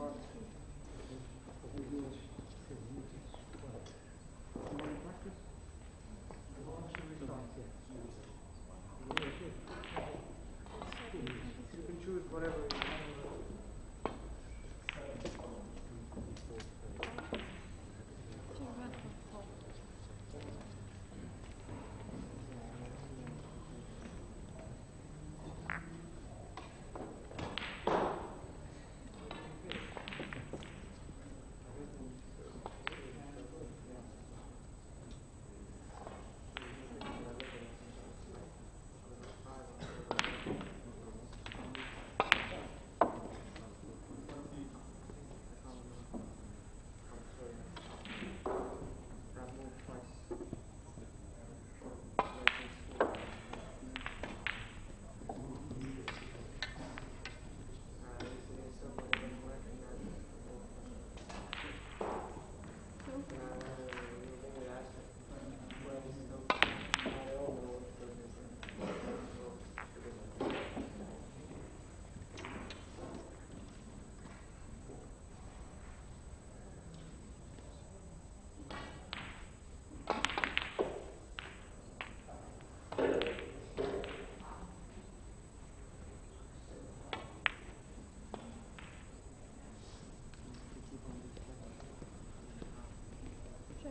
for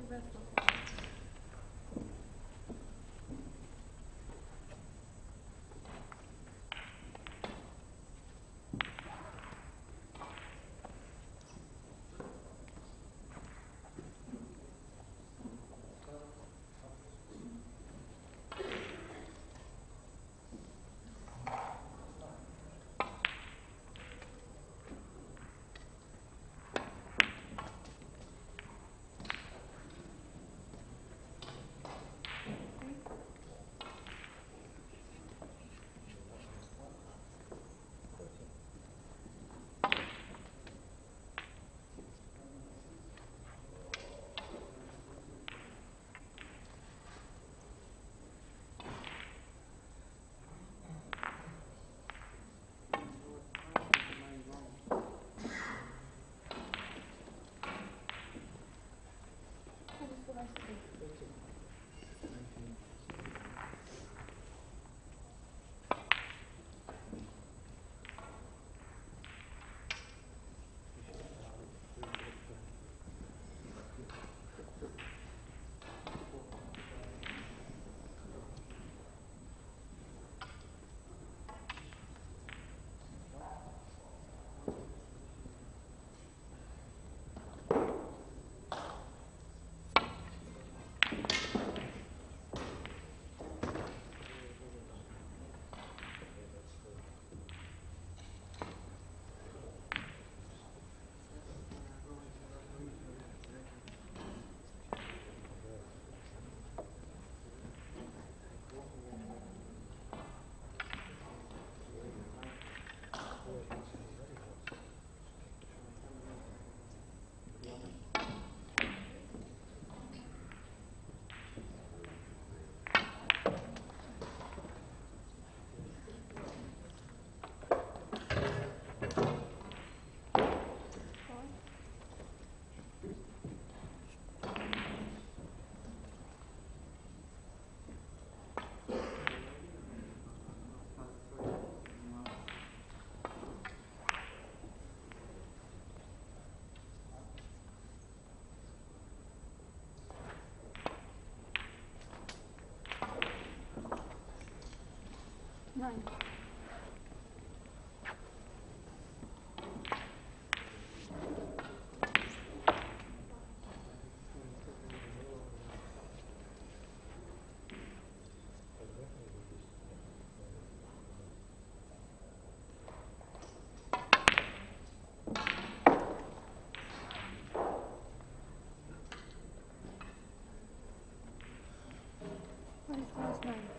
rest of nine. What is last nine?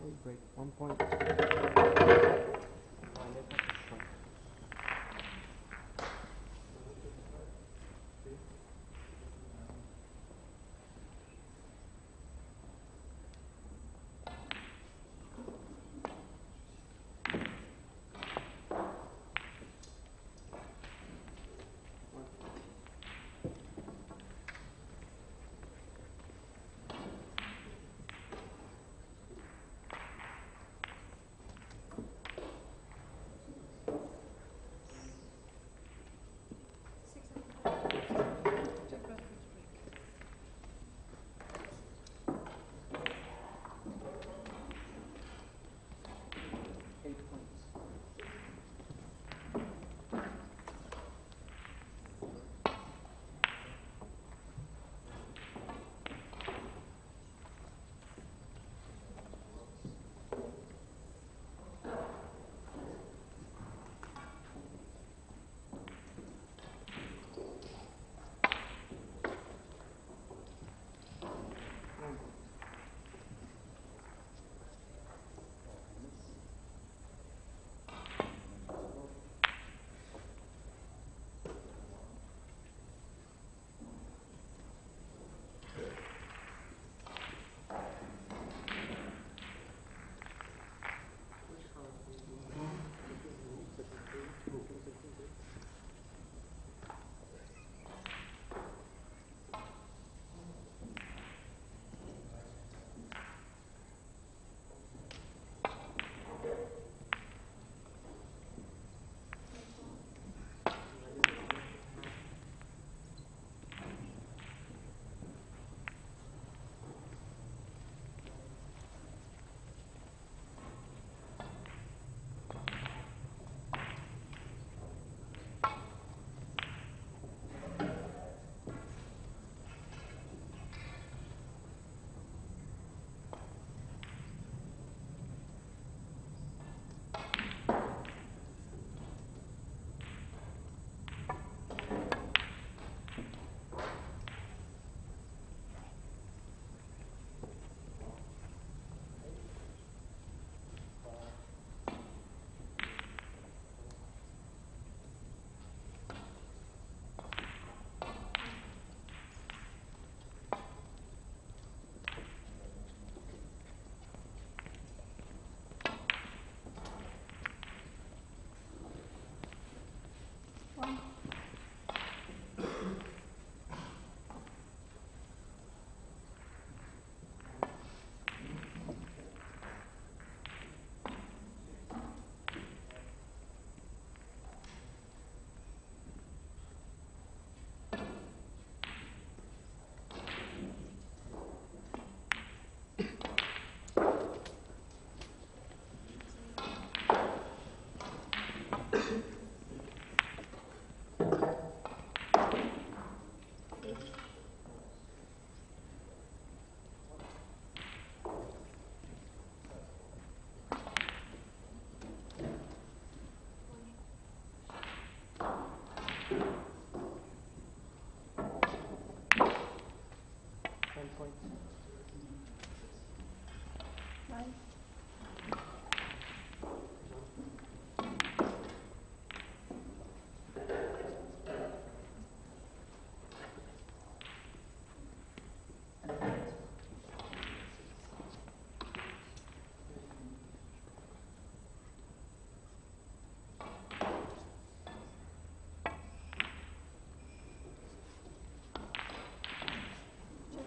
Heart break. One point.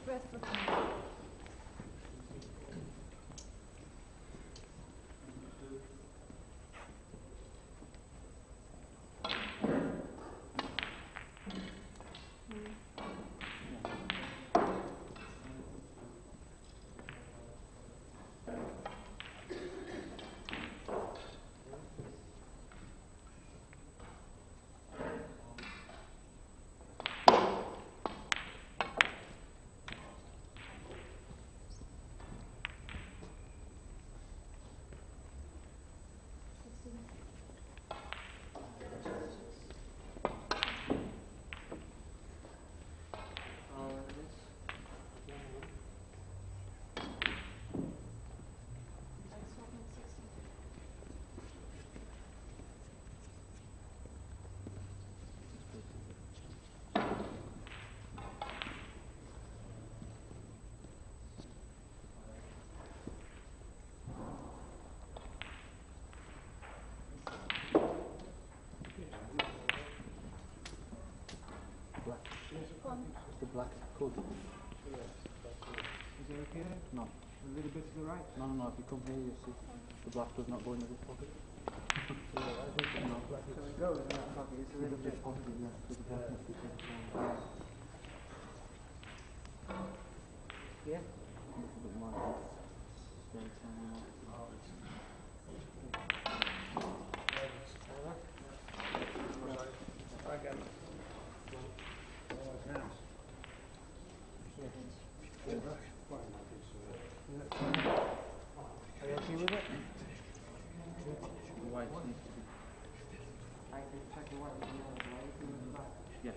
breath for black if you could. Is it okay there? No. A little bit to the right? No, no, no, if you come here, you see the black does not go into this pocket. So it goes in that pocket, it's a little bit. pocket, yeah. Black Yeah? But mine is very tiny now. Are you okay with it? The white needs to be, I can check the white with the yellow, are you okay with the black? yeah.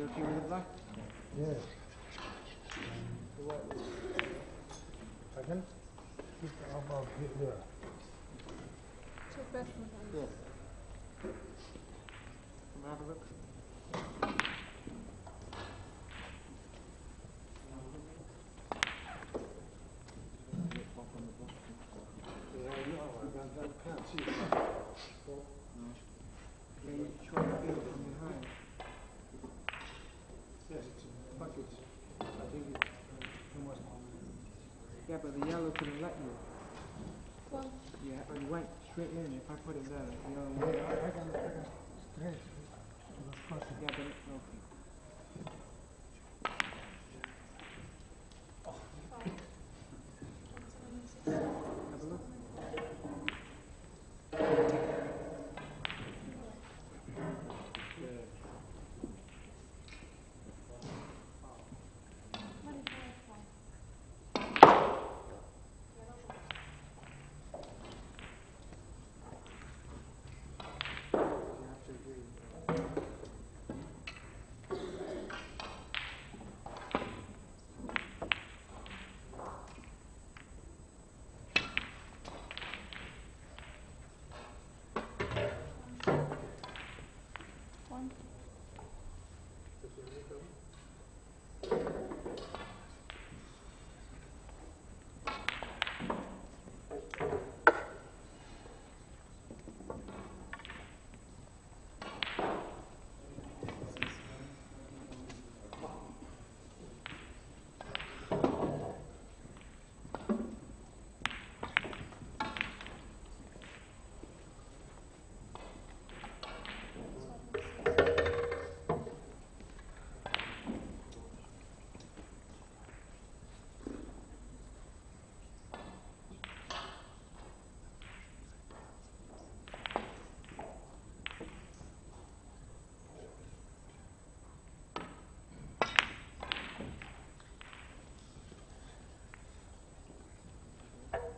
You okay with the black? Yes. The white with Second? Keep the arm out here, there. Check back from the Yes. Come have a look. Yeah, you try to feel it from behind. Yes, it's in buckets. I think it's too much. Yeah, but the yellow couldn't let you. One. Yeah, but you went straight in. If I put it there, the other Yeah, one. I, I can, I can straight to the person. Yeah, but it- okay. Have a look. You have to agree. One.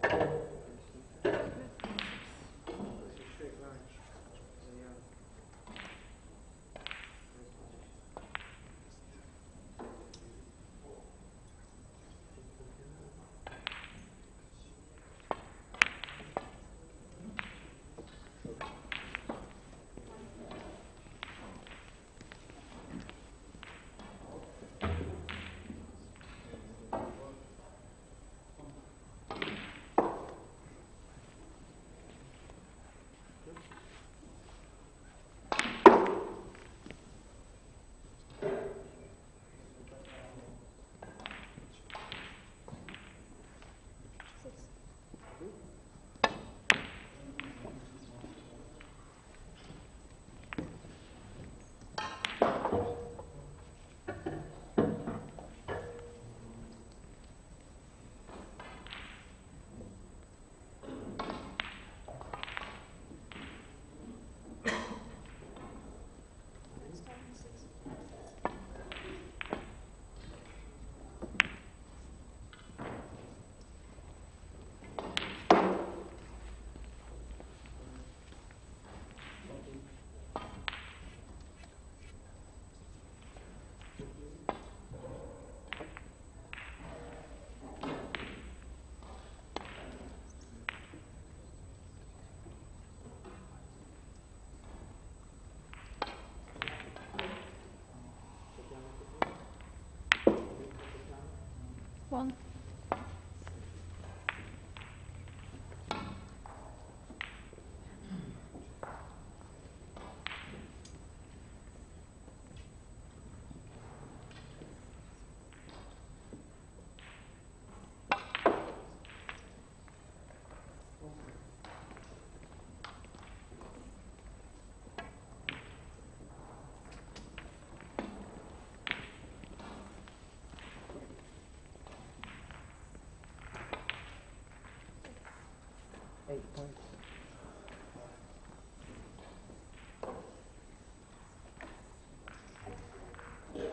Straight Eight points. Eight.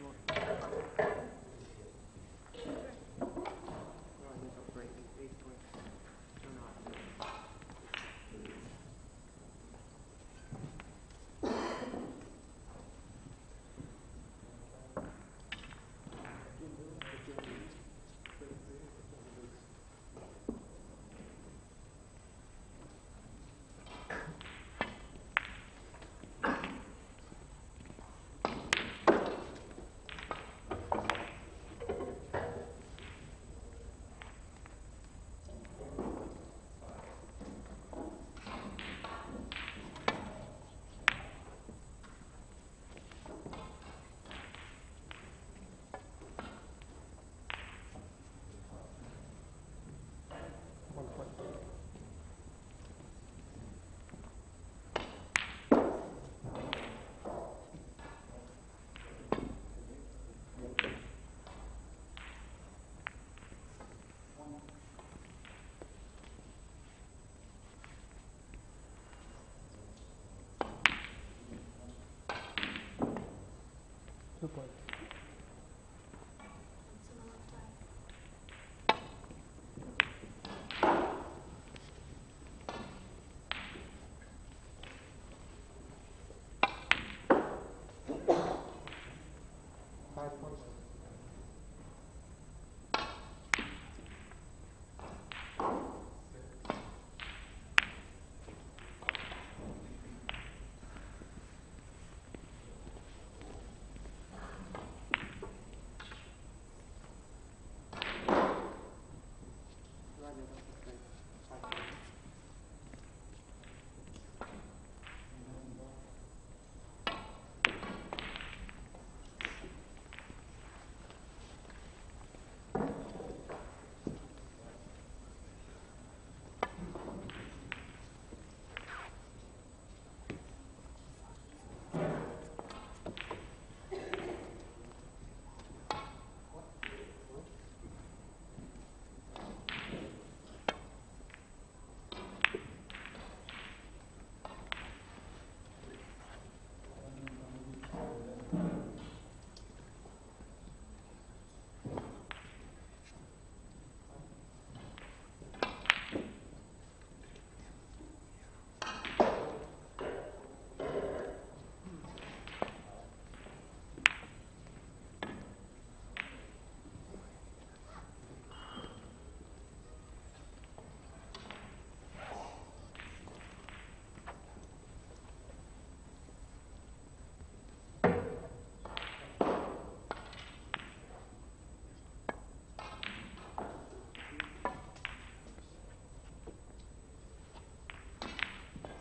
No, I need a break. Eight points. No, no. One point. Two points. Five points.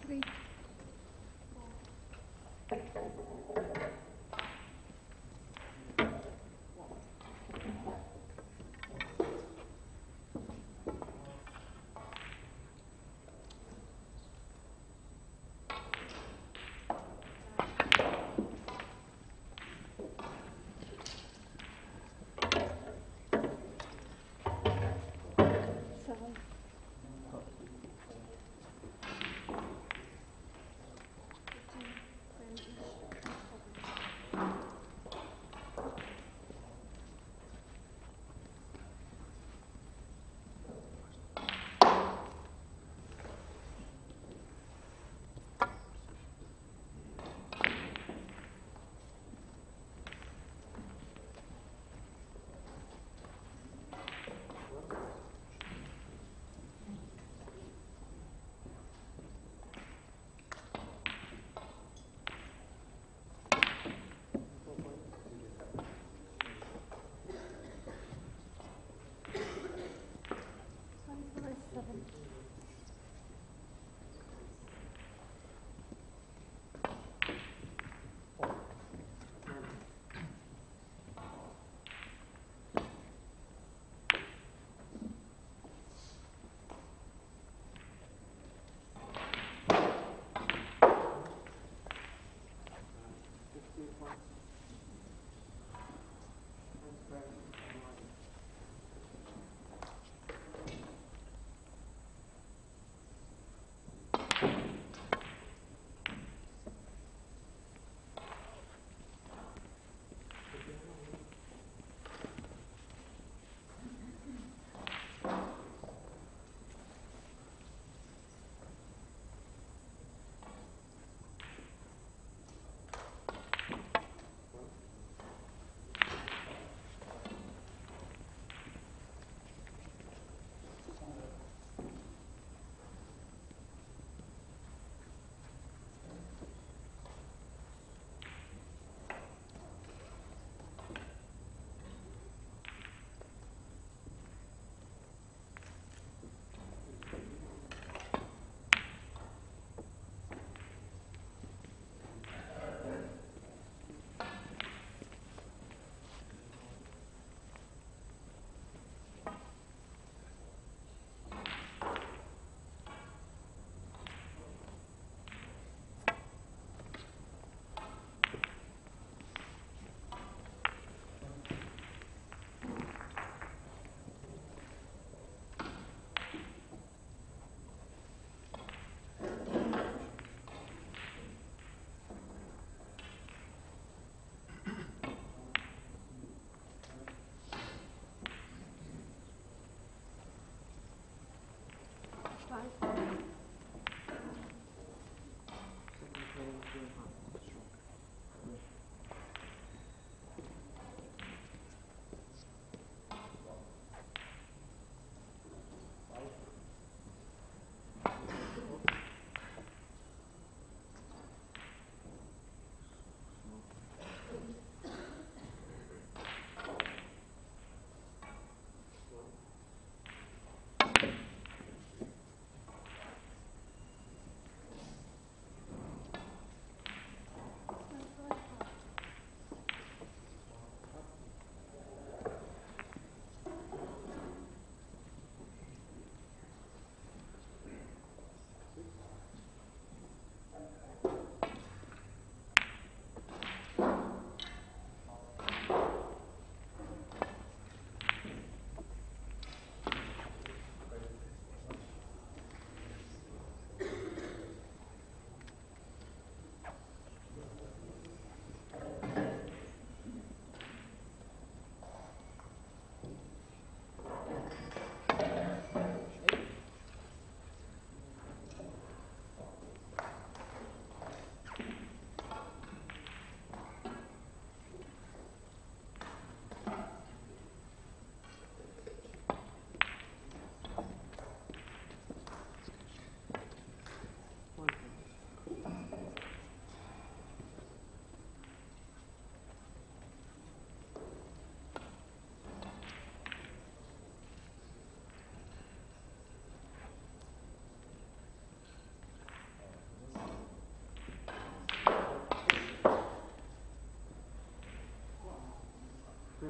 Thank you. Five. Second training doing hot. Stroke. Five, five. One point.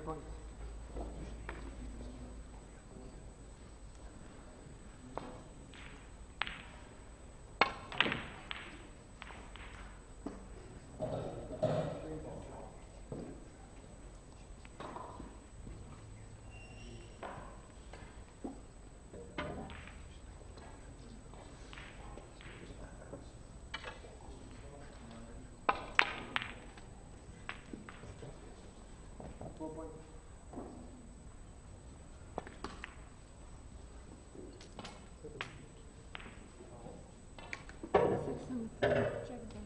Three Six check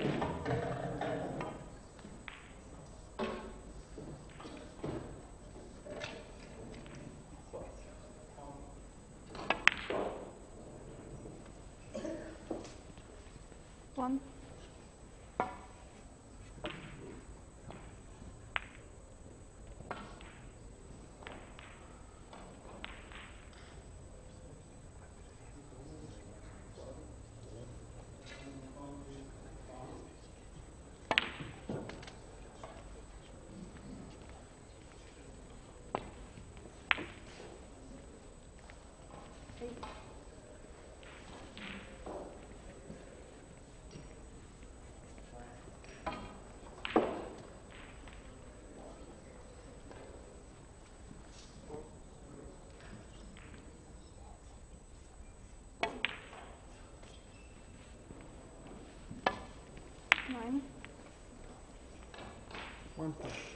やった! One point.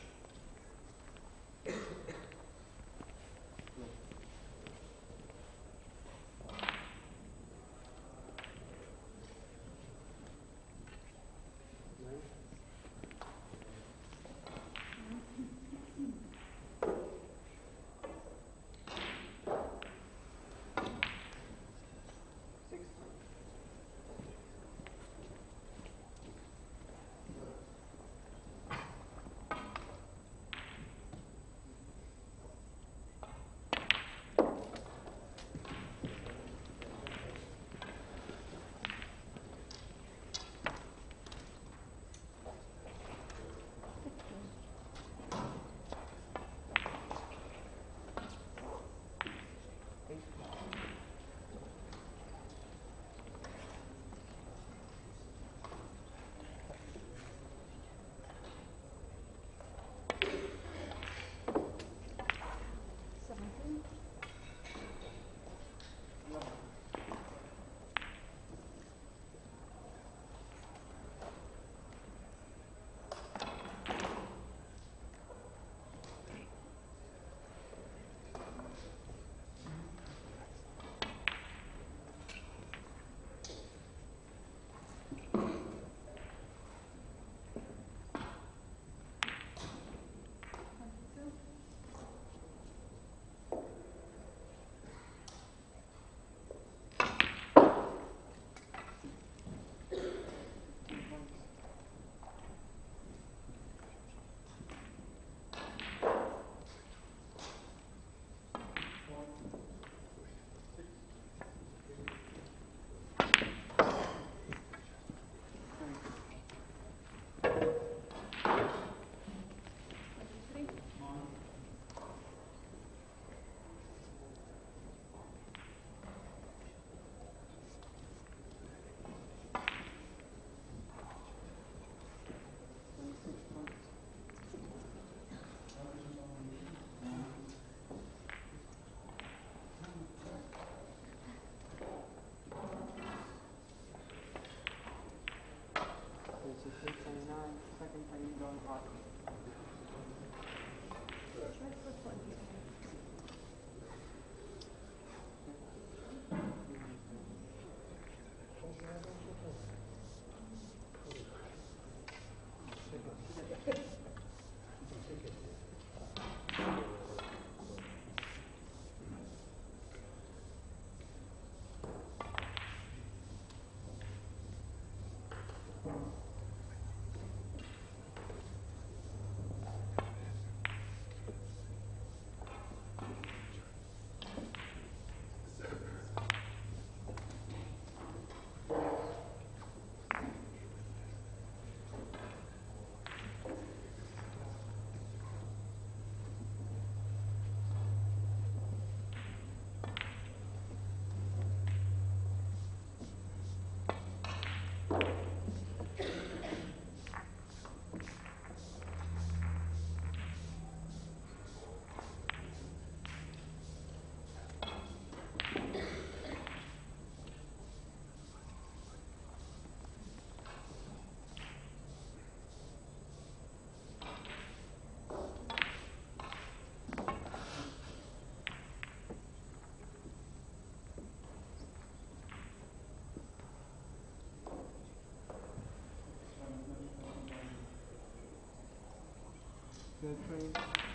second by Don Rodney. Good train.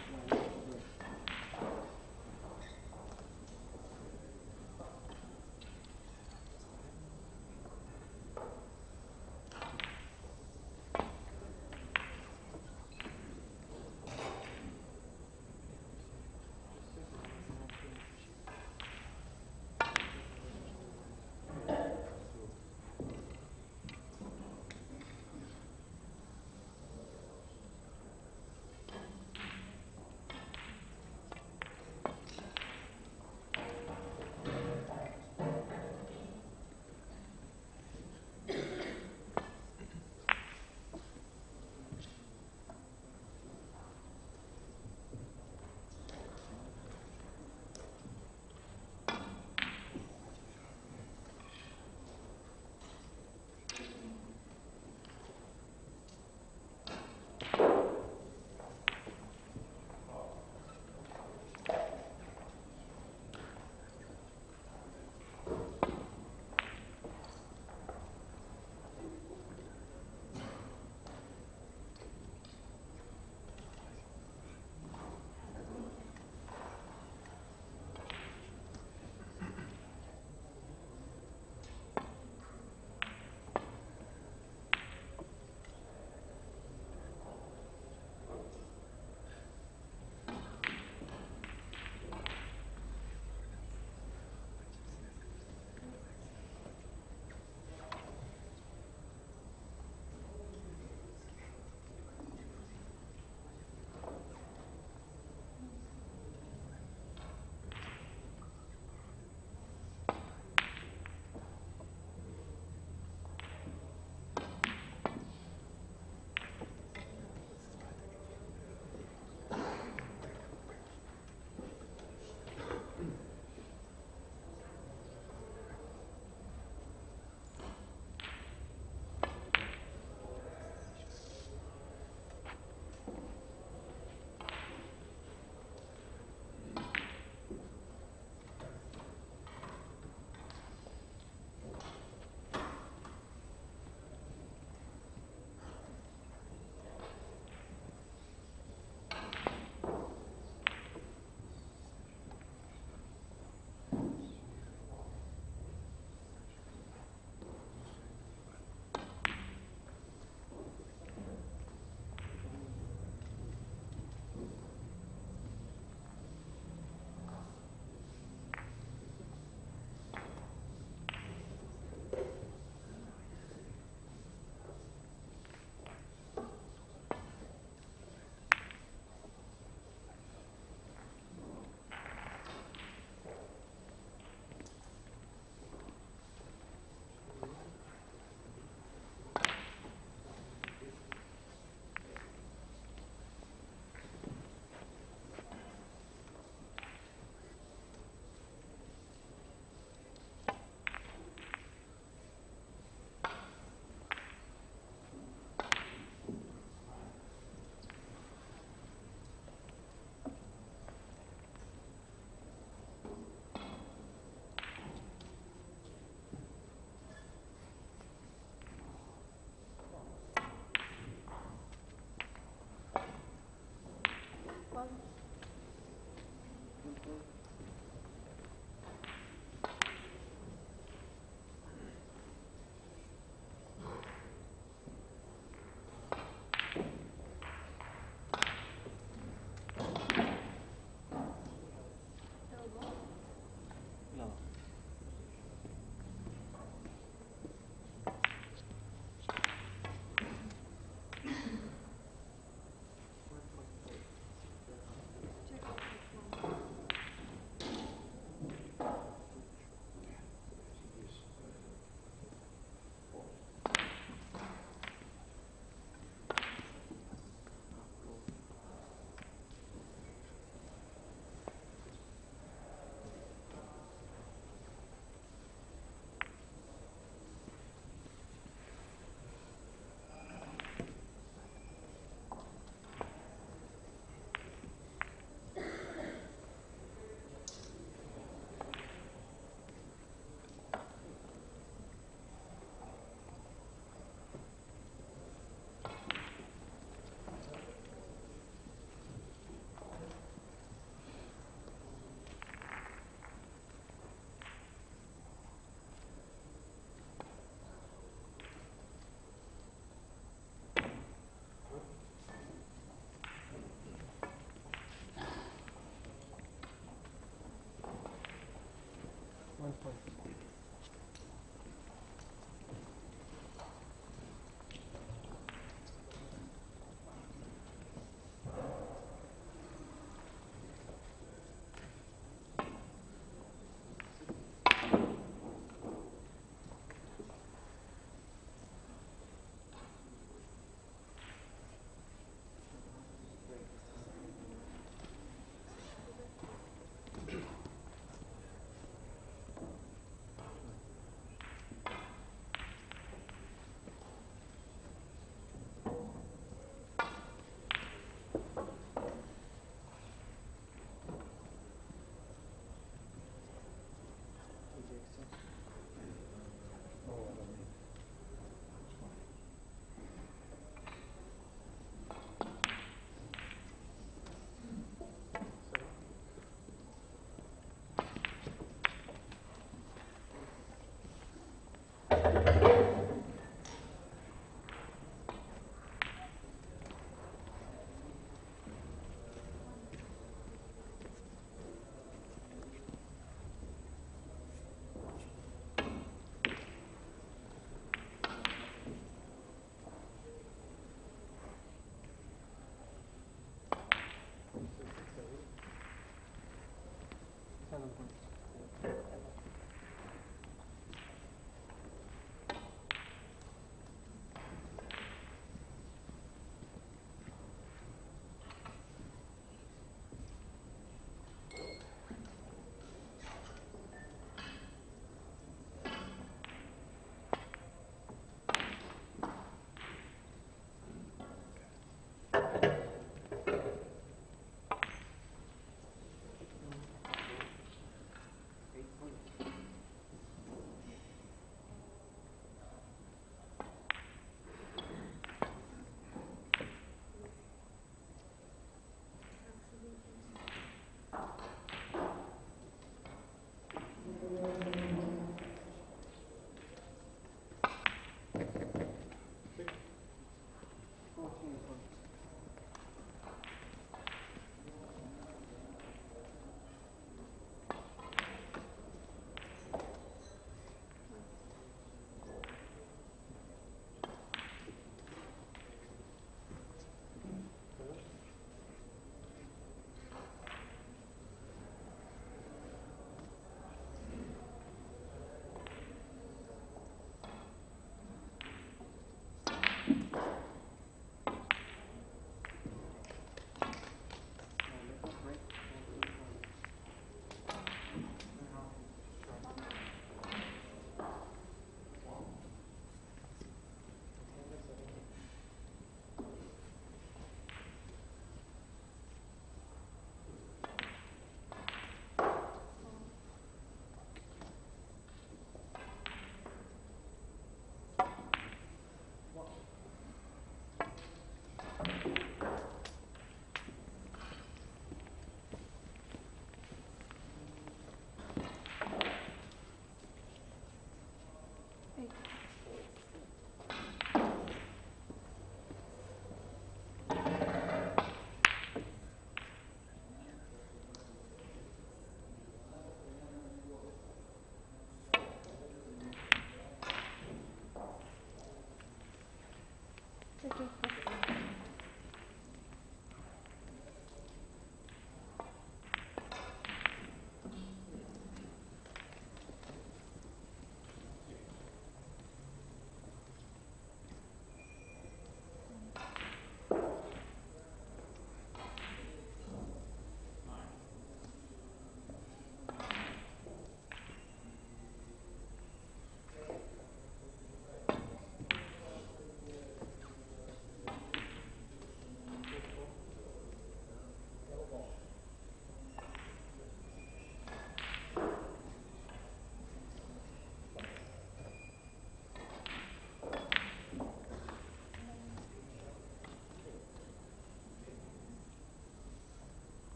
Seven points.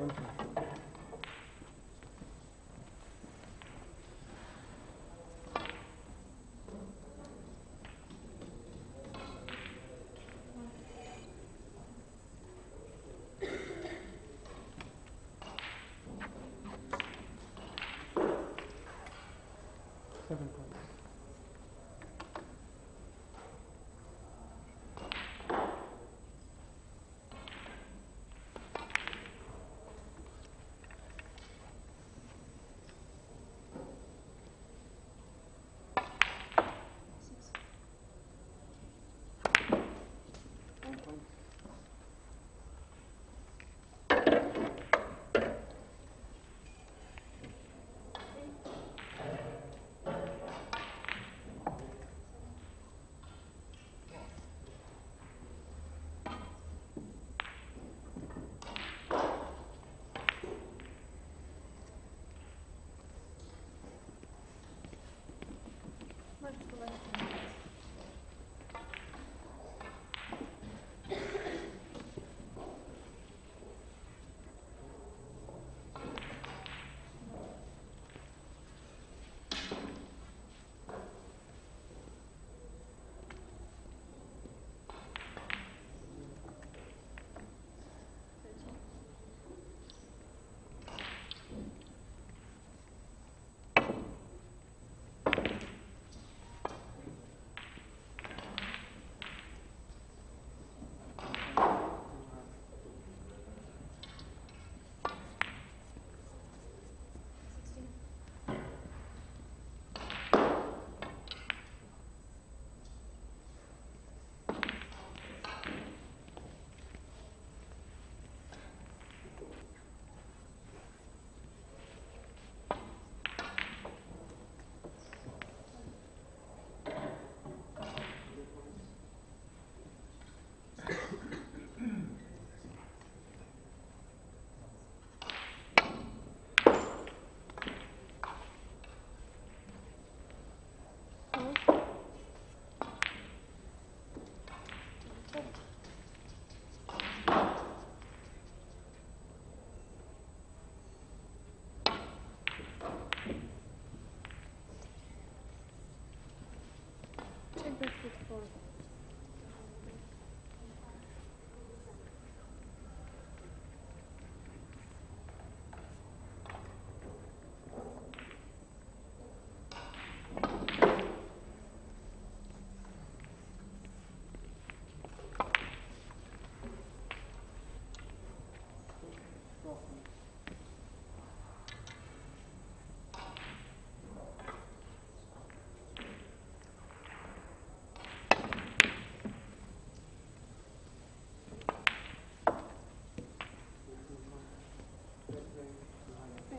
thank seven Словаччини. Back foot four.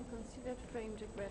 And consider frame the breath.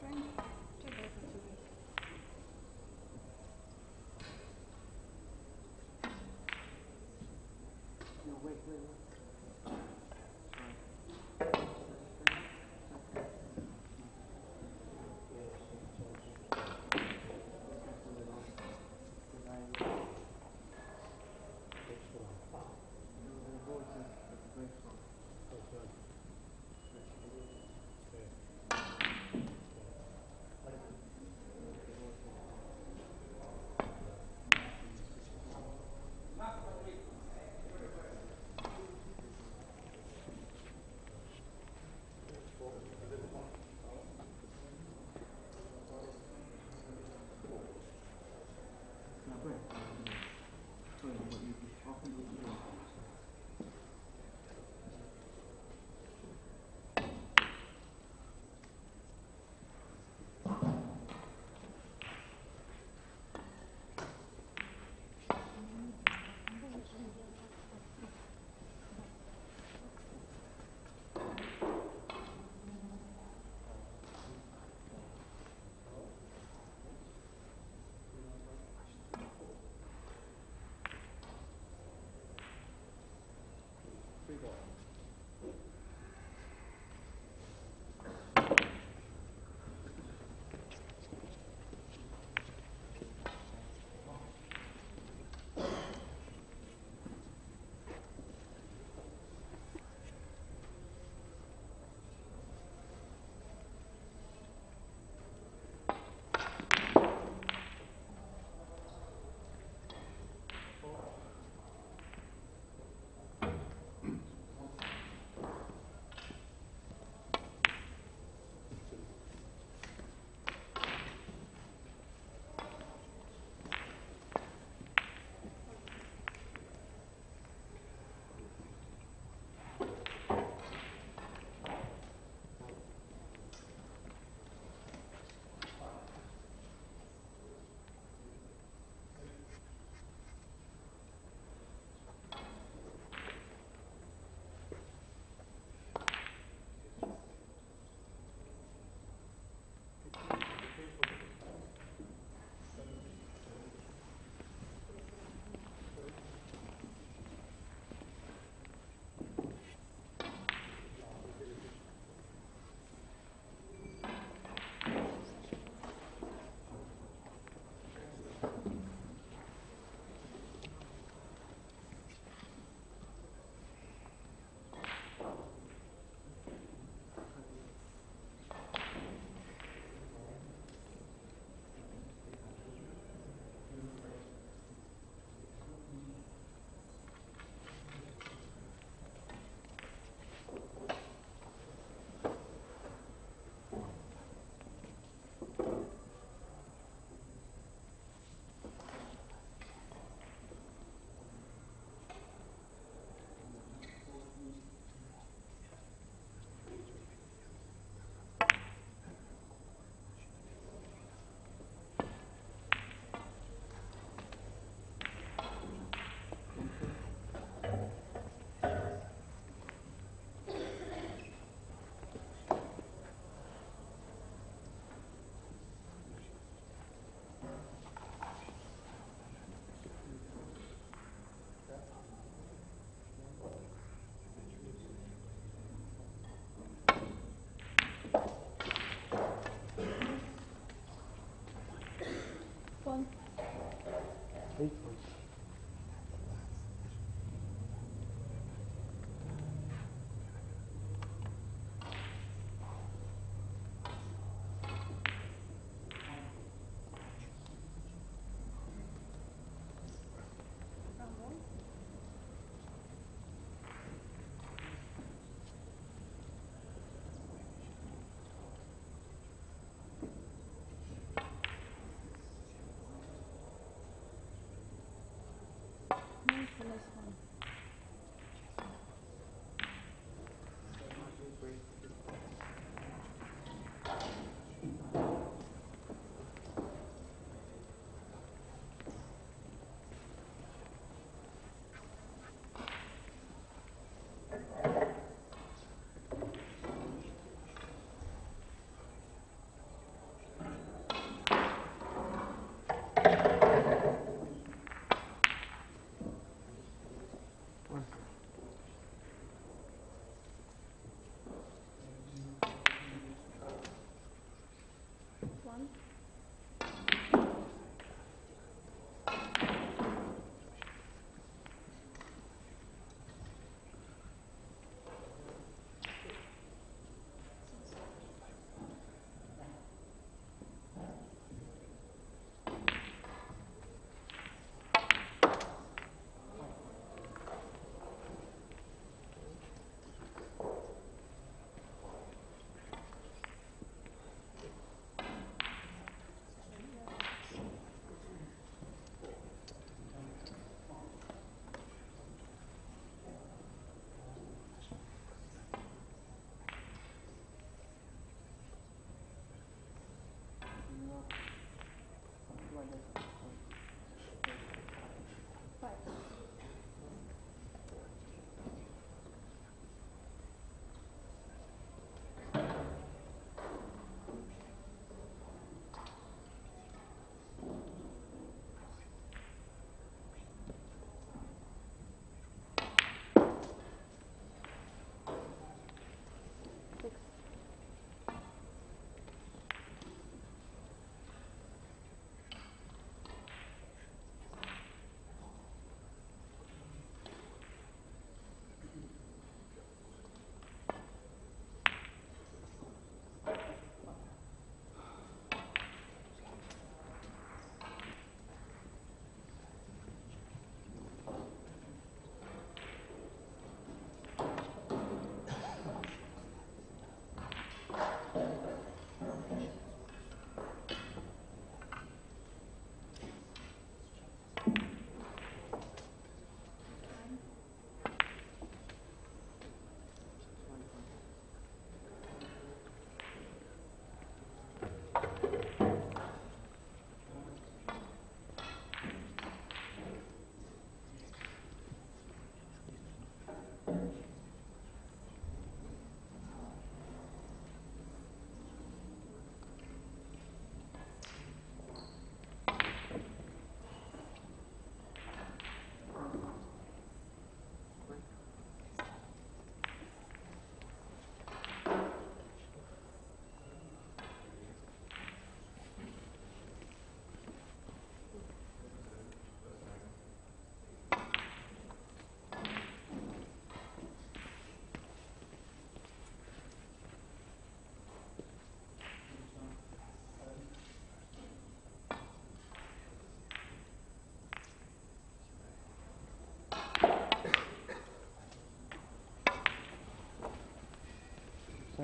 Frame. Jack Bradford two. No, wait, wait, wait.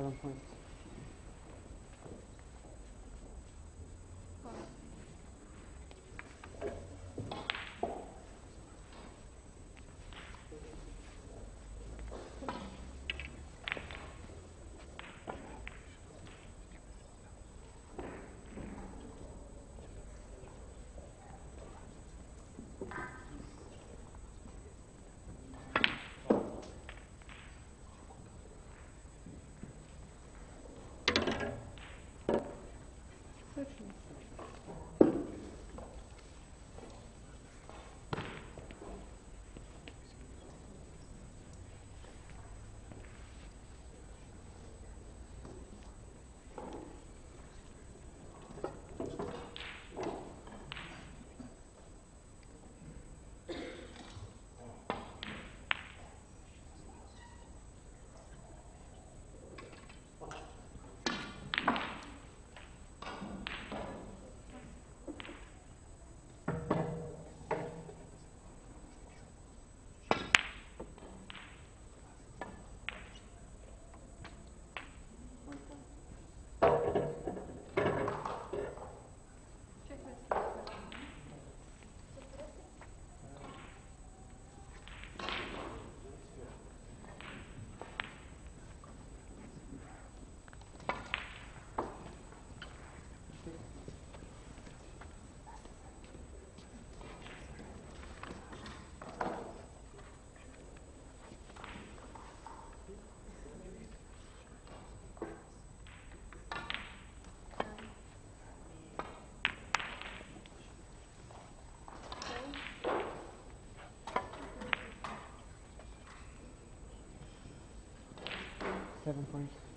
Seven seven points.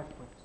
5.6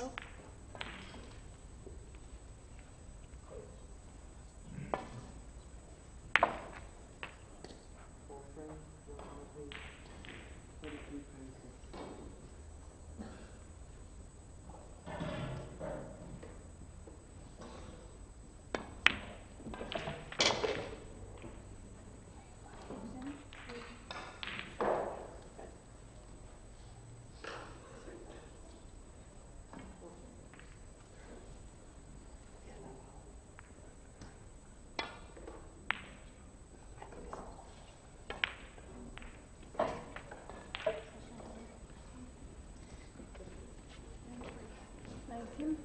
Morrow? him?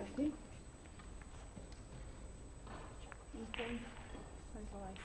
Merci. Okay. Thanks a.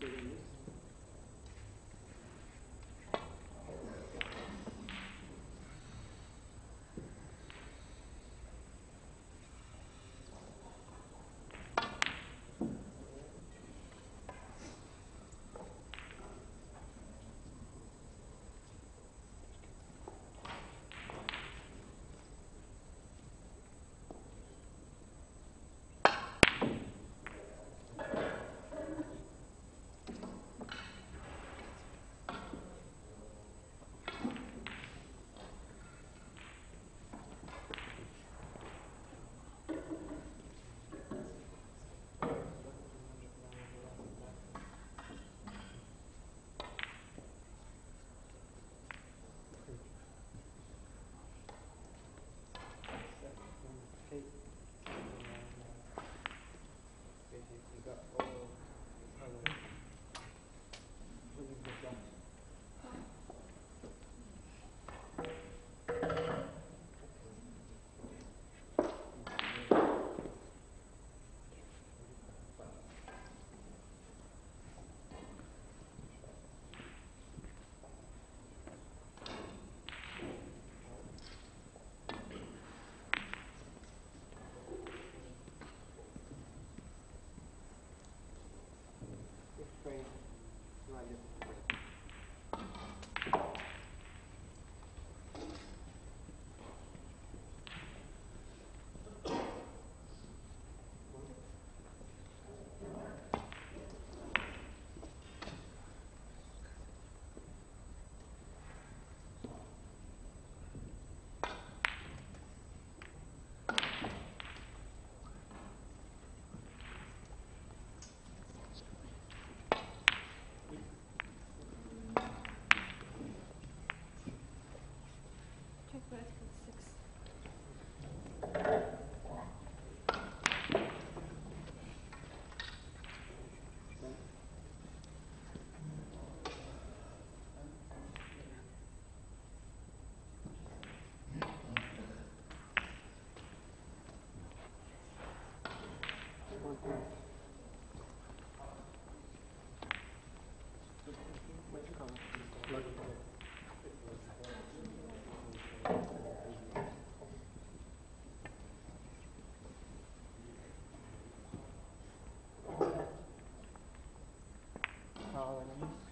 So this 好，我们。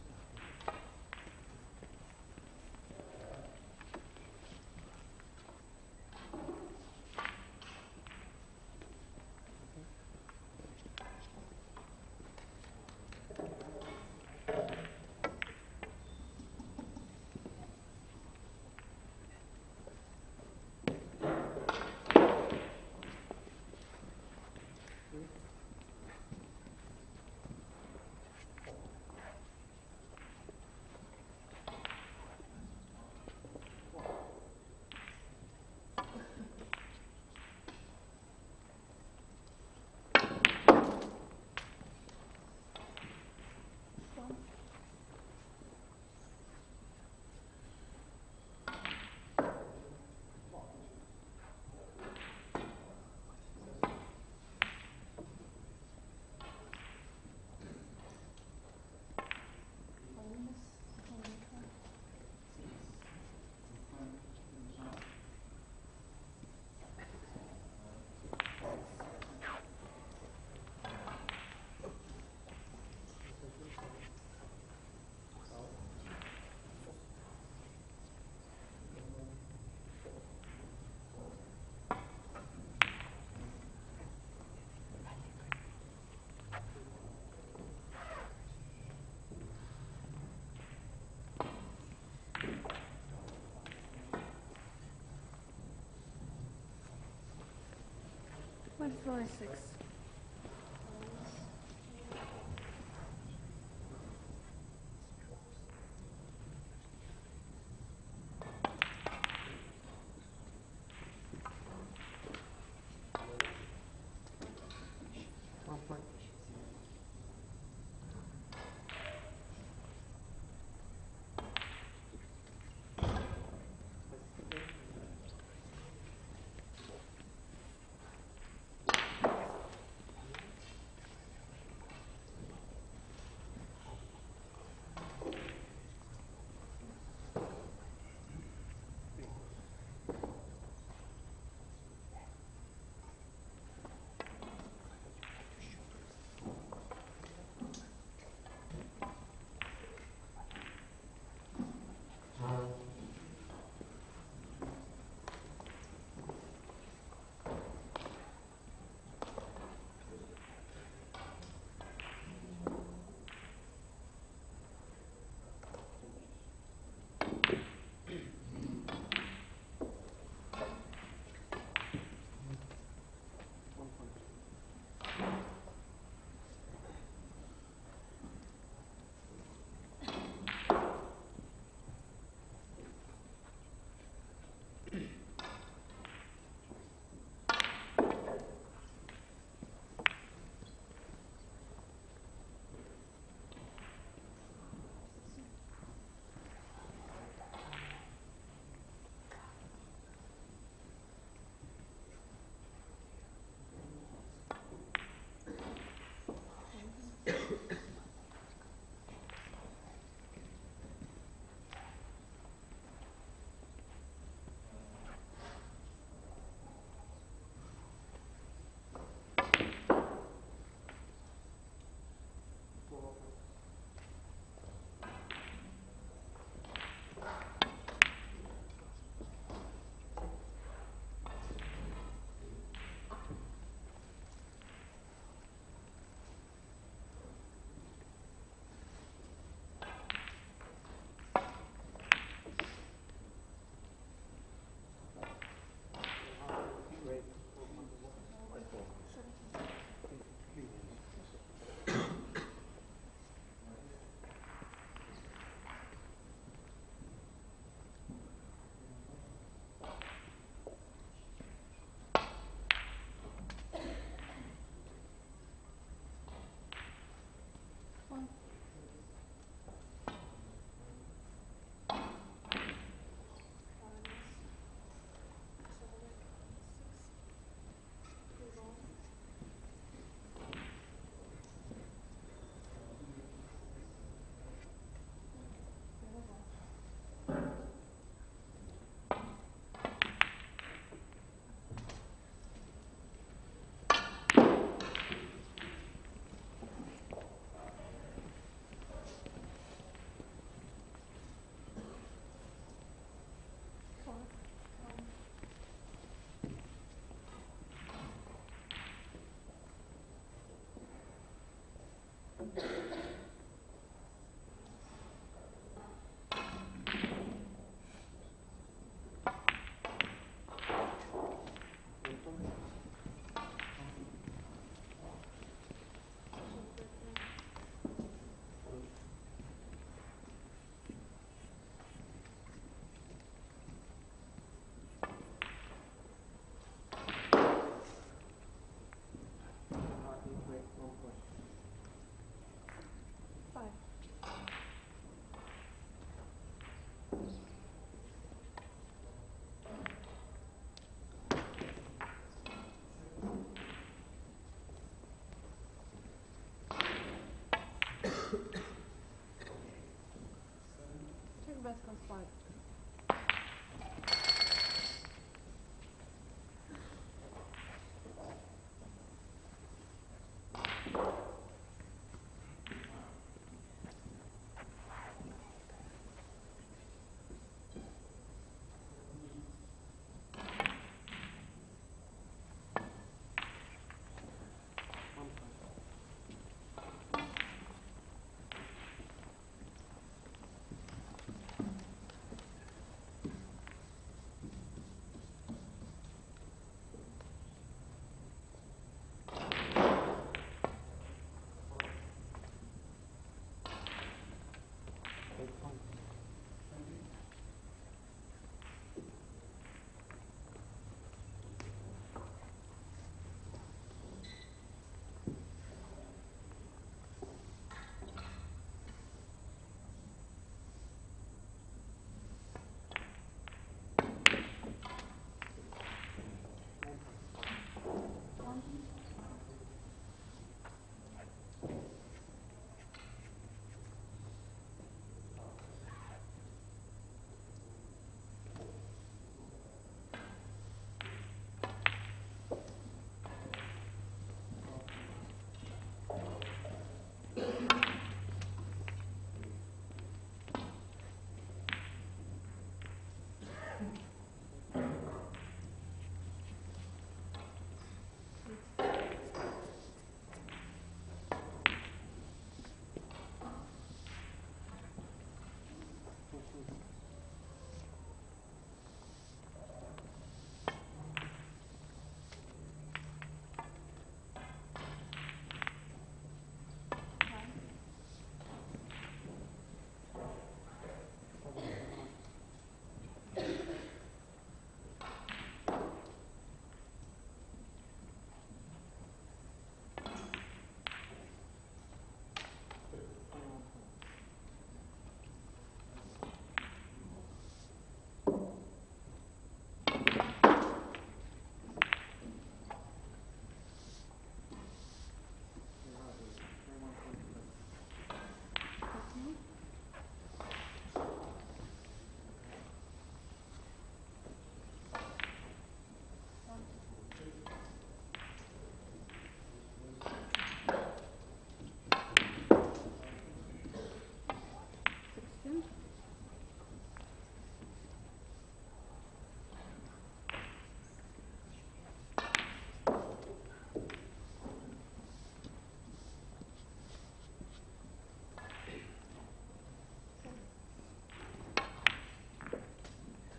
1.46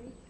Thank you.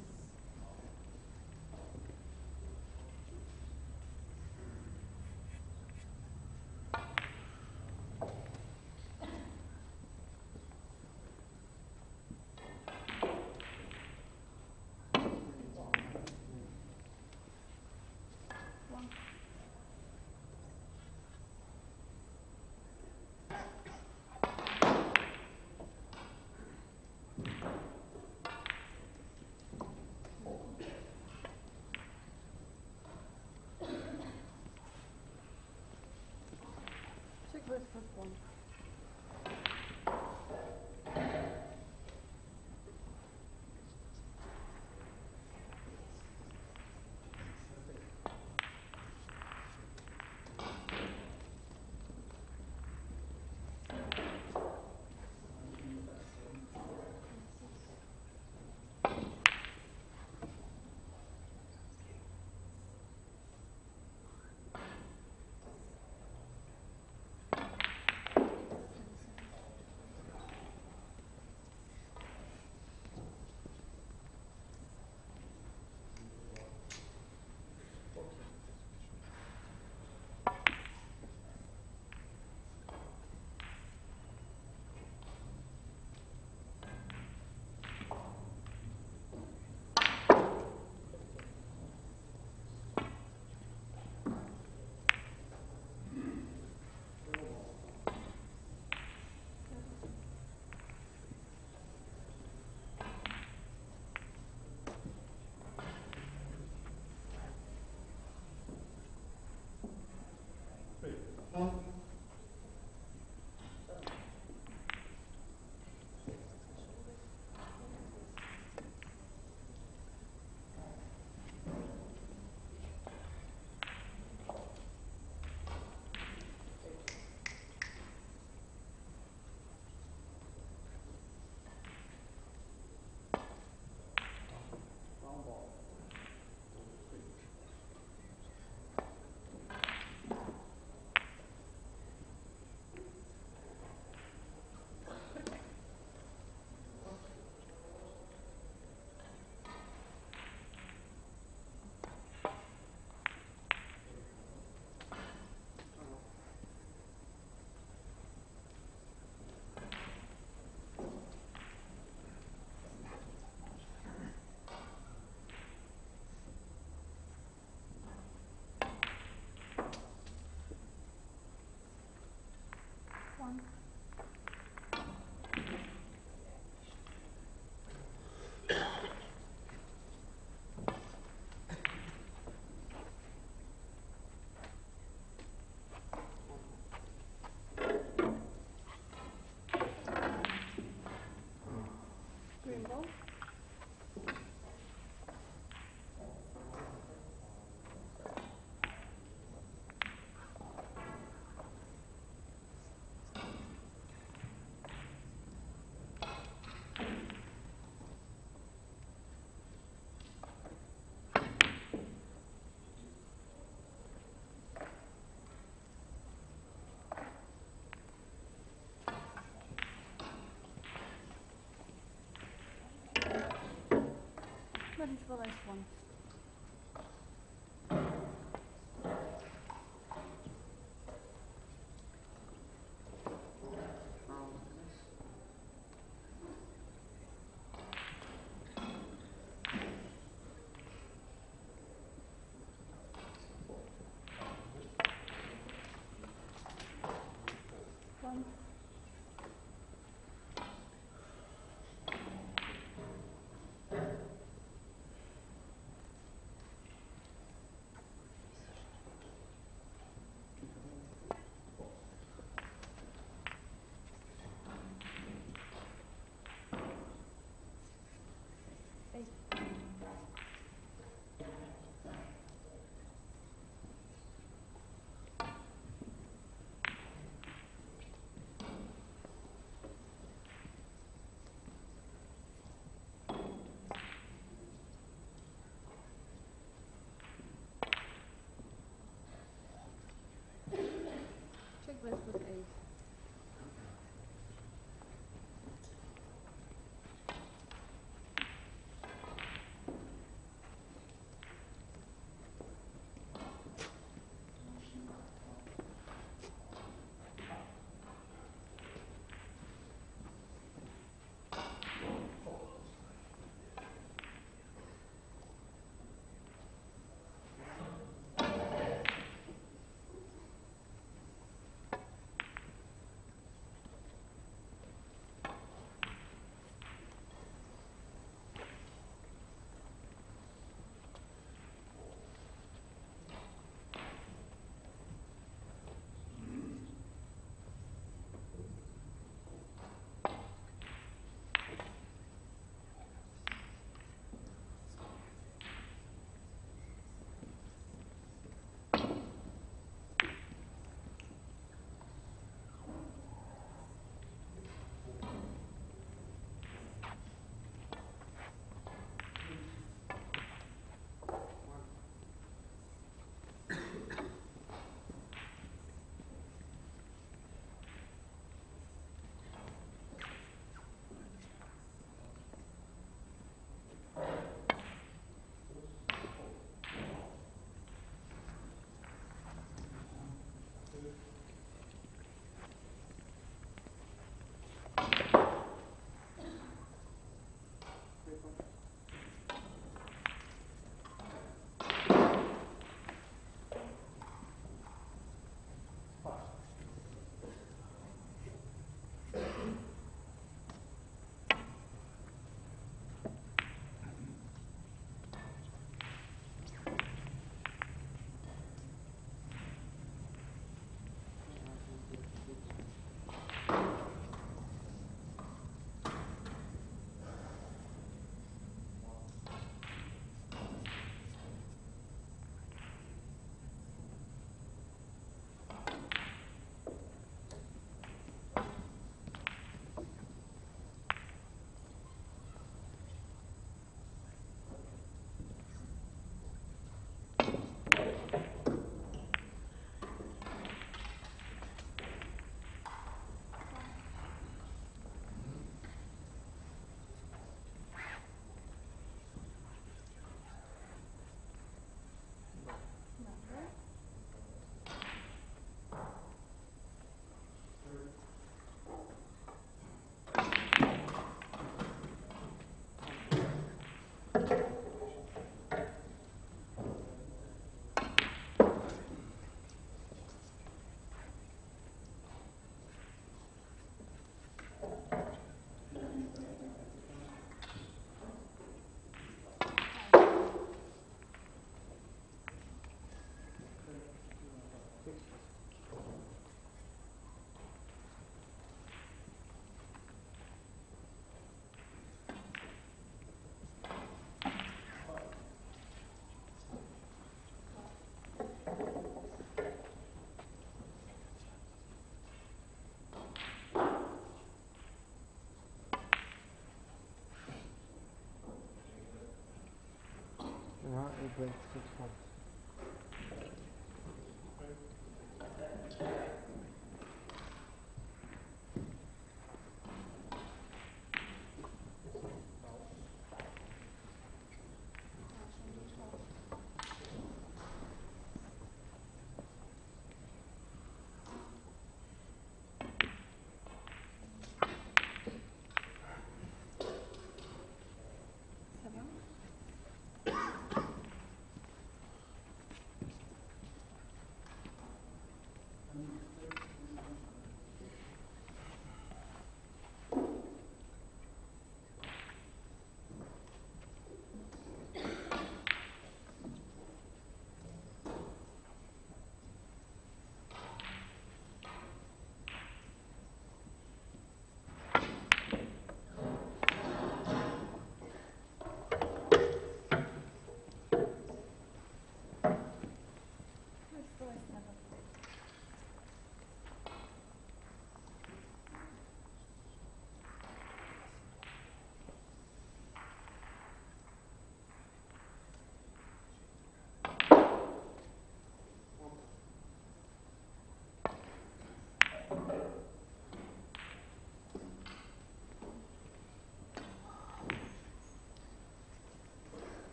Без закон. One. Last one. One. with, with not a the six.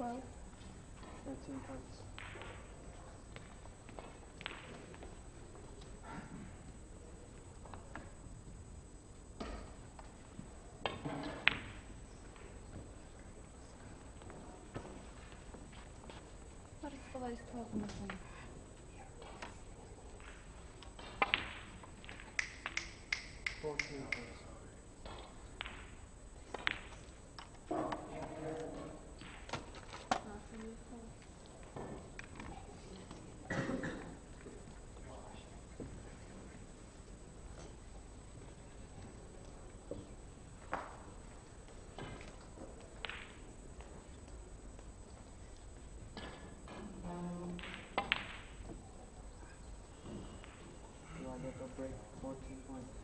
12, 13 points. Teraz 12 missing. Fourteen points. break 14 points.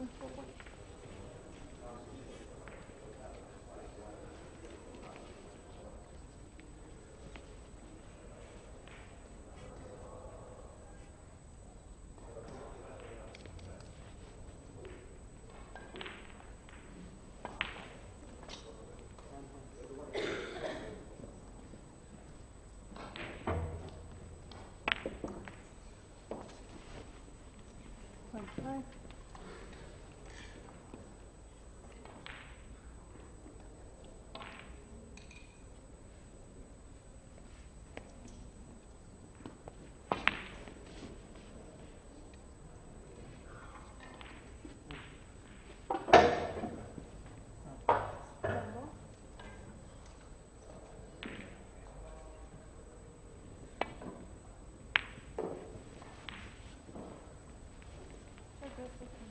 one. perfect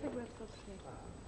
Check with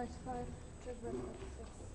Folks here. Police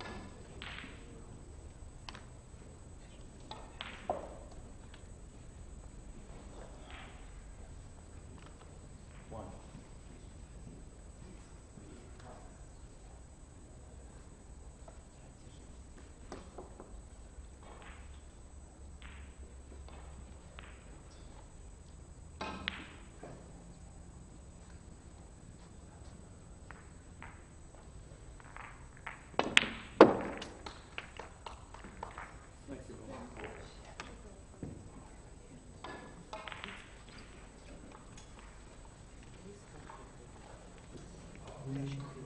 We